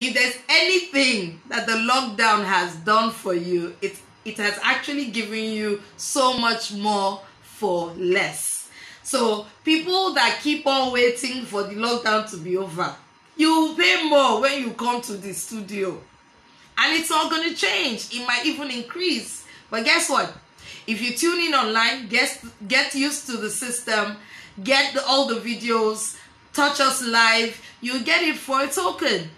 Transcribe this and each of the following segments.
if there's anything that the lockdown has done for you, it it has actually given you so much more for less. So people that keep on waiting for the lockdown to be over, you pay more when you come to the studio. And it's not going to change. It might even increase. But guess what? If you tune in online, get get used to the system, get the, all the videos, touch us live, you get it for a token.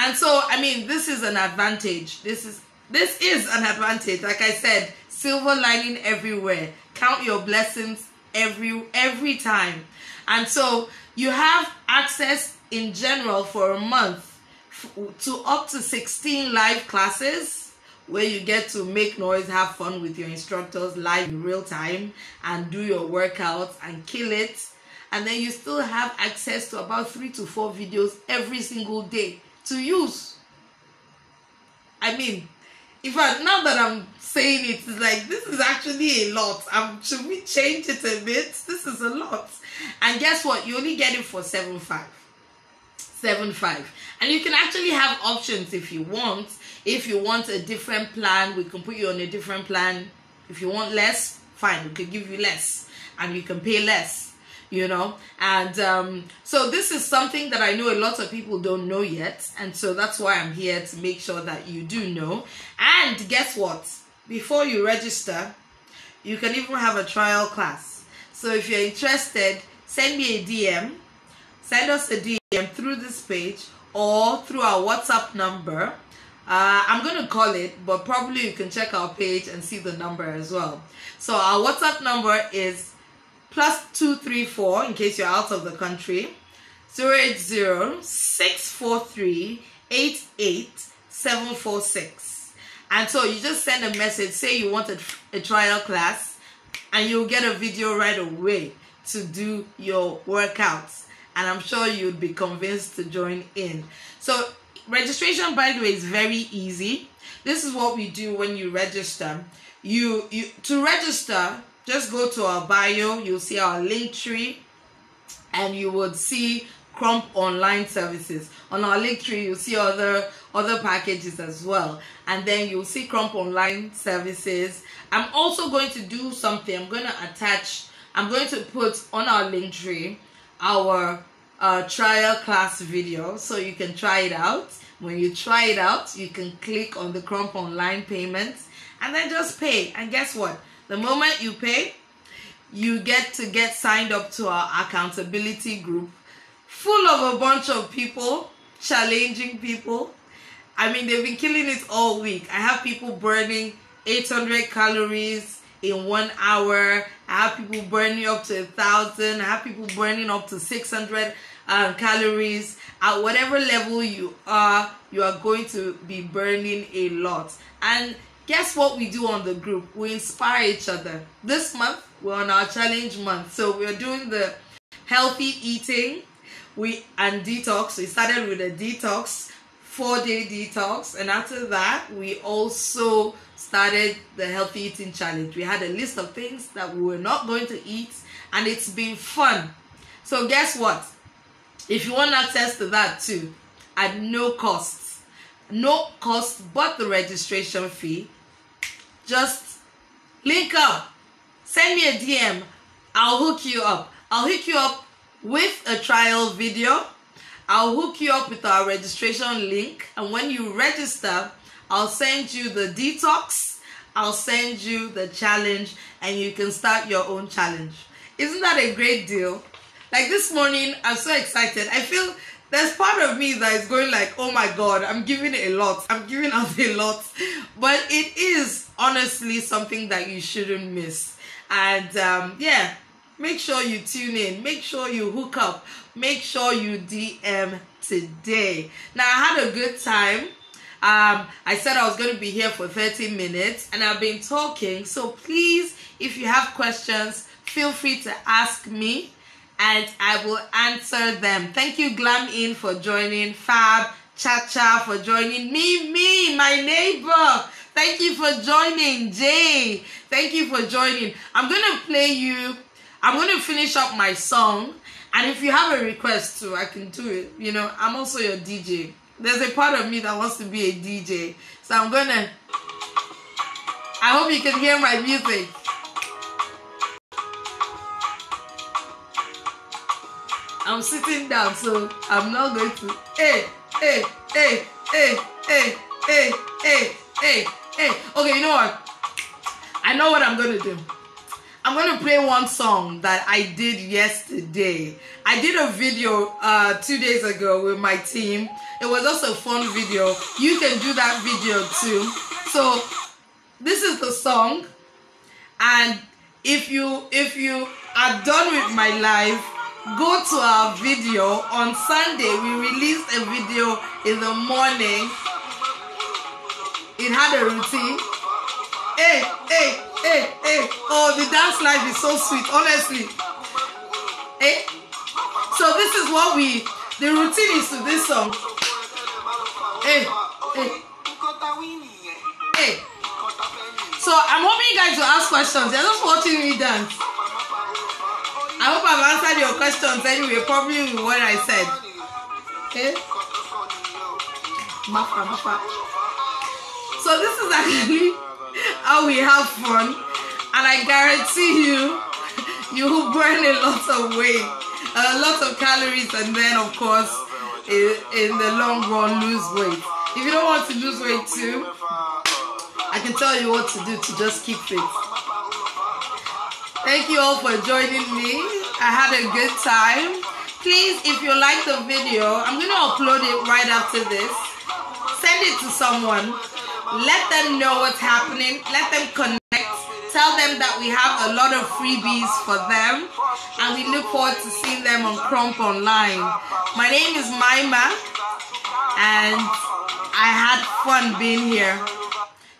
And so, I mean, this is an advantage. This is this is an advantage. Like I said, silver lining everywhere. Count your blessings every every time. And so, you have access in general for a month to up to 16 live classes where you get to make noise, have fun with your instructors live in real time and do your workouts and kill it. And then you still have access to about three to four videos every single day to use. I mean, in fact, now that I'm saying it, it's like this is actually a lot. Um, should we change it a bit? This is a lot. And guess what? You only get it for seven five. Seven five. And you can actually have options if you want. If you want a different plan, we can put you on a different plan. If you want less, fine, we can give you less. And you can pay less you know? And um, so this is something that i know a lot of people don't know yet and so that's why i'm here to make sure that you do know. And guess what? Before you register you can even have a trial class. So if you're interested send me a dm send us a dm through this page or through our whatsapp number. Uh, i'm going to call it but probably you can check our page and see the number as well. So our whatsapp number is plus 234 in case you're out of the country. 080 643 88746 and so you just send a message say you want a, a trial class and you'll get a video right away to do your workouts. And i'm sure you'd be convinced to join in. So registration by the way is very easy. This is what we do when you register. You you to register just go to our bio you'll see our Linktree and you would see Krump online services. On our Linktree you'll see other other packages as well. And then you'll see Krump online services. I'm also going to do something. I'm going to attach i'm going to put on our Linktree our uh, trial class video so you can try it out. When you try it out you can click on the Krump online payments and then just pay. And guess what the moment you pay, you get to get signed up to our accountability group full of a bunch of people, challenging people. I mean, they've been killing it all week. I have people burning 800 calories in one hour. I have people burning up to a thousand. I have people burning up to 600 um, calories. At whatever level you are, you are going to be burning a lot. And guess what we do on the group? We inspire each other. This month, we're on our challenge month. So we're doing the healthy eating we and detox. We started with a detox, four day detox. And after that, we also started the healthy eating challenge. We had a list of things that we were not going to eat, and it's been fun. So, guess what? If you want access to that too, at no cost, no cost but the registration fee, just link up. Send me a dm i'll hook you up. I'll hook you up with a trial video. I'll hook you up with our registration link. And when you register i'll send you the detox. I'll send you the challenge. And you can start your own challenge. Isn't that a great deal? Like this morning i'm so excited. I feel there's part of me that is going like oh my god i'm giving a lot. I'm giving out a lot but it is honestly something that you shouldn't miss. And um, yeah make sure you tune in. Make sure you hook up. Make sure you dm today. Now i had a good time. Um, i said i was going to be here for 30 minutes and i've been talking. So please if you have questions feel free to ask me and I will answer them. Thank you, Glam In, for joining. Fab, Cha Cha, for joining. Me, me, my neighbor. Thank you for joining. Jay, thank you for joining. I'm going to play you. I'm going to finish up my song. And if you have a request too, I can do it. You know, I'm also your DJ. there's a part of me that wants to be a DJ. So I'm gonna. I hope you can hear my music. I'm sitting down, so I'm not going to. Hey, hey, hey, hey, hey, hey, hey, hey, hey. Okay, you know what? I know what I'm gonna do. I'm gonna play one song that I did yesterday. I did a video uh, two days ago with my team. It was also a fun video. You can do that video too. So this is the song, and if you if you are done with my live, go to our video on Sunday. We released a video in the morning. It had a routine. Hey, hey, hey, hey. Oh, the dance life is so sweet, honestly. Hey. So this is what we, the routine is to this song. Hey, hey. Hey. So I'm hoping you guys will ask questions. You're just watching me dance. I hope I've answered your questions anyway, probably with what I said. Okay? Mafa, mafa. So this is actually how we have fun, and I guarantee you, you will burn a lot of weight, a lot of calories, and then of course, in, in the long run, lose weight. If you don't want to lose weight too, I can tell you what to do to just keep fit. Thank you all for joining me. I had a good time. Please, if you like the video, I'm going to upload it right after this. Send it to someone. Let them know what's happening. Let them connect. Tell them that we have a lot of freebies for them. And we look forward to seeing them on Krump Online. My name is Maima. And I had fun being here.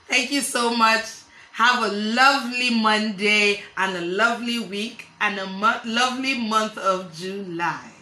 Thank you so much. Have a lovely Monday and a lovely week and a mo- lovely month of July.